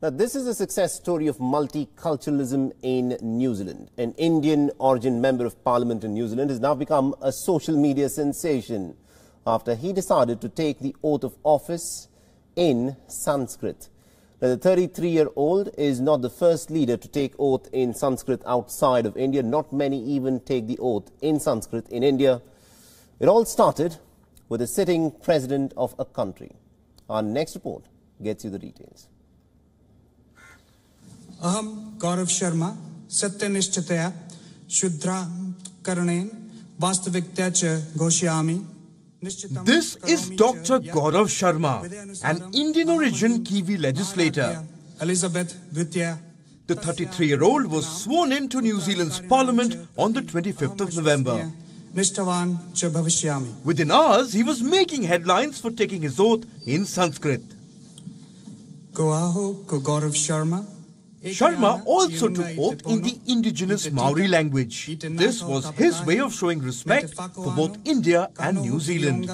Now, this is a success story of multiculturalism in New Zealand. An Indian origin member of parliament in New Zealand has now become a social media sensation after he decided to take the oath of office in Sanskrit. Now, the 33 year old is not the first leader to take oath in Sanskrit outside of India. Not many even take the oath in Sanskrit in India. It all started with a sitting president of a country. Our next report gets you the details. अहम गौरव शर्मा सत्यनिष्ठतया शुद्धाकरणेन वास्तविकतया च घोषयामि This is Dr. Gaurav Sharma, an Indian origin Kiwi legislator. Elizabeth Dvitya. The 33 year old was sworn into New Zealand's parliament on the 25th of November. निष्ठावान च भविष्यामि Within hours, he was making headlines for taking his oath in Sanskrit. Goaho ko Gaurav Sharma. Sharma also took oath in the indigenous Maori language. This was his way of showing respect for both India and New Zealand.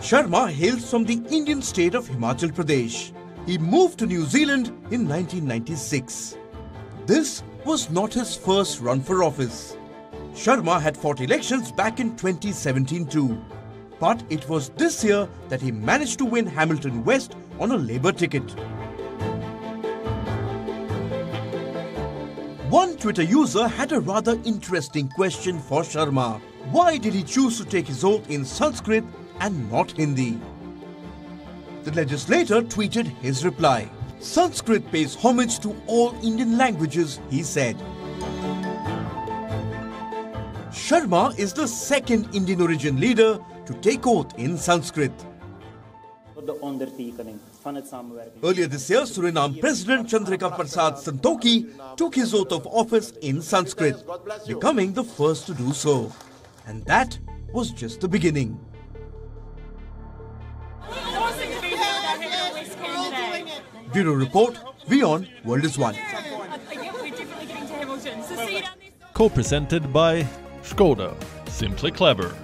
Sharma hails from the Indian state of Himachal Pradesh. He moved to New Zealand in 1996. This was not his first run for office. Sharma had fought elections back in 2017 too. But it was this year that he managed to win Hamilton West on a Labour ticket. One Twitter user had a rather interesting question for Sharma. Why did he choose to take his oath in Sanskrit and not Hindi? The legislator tweeted his reply. Sanskrit pays homage to all Indian languages, he said. Sharma is the second Indian origin leader to take oath in Sanskrit. Earlier this year, Suriname President Chandrika Prasad Santokhi took his oath of office in Sanskrit, becoming the first to do so. And that was just the beginning. Bureau Report, WION, World is One. Co-presented by Skoda. Simply clever.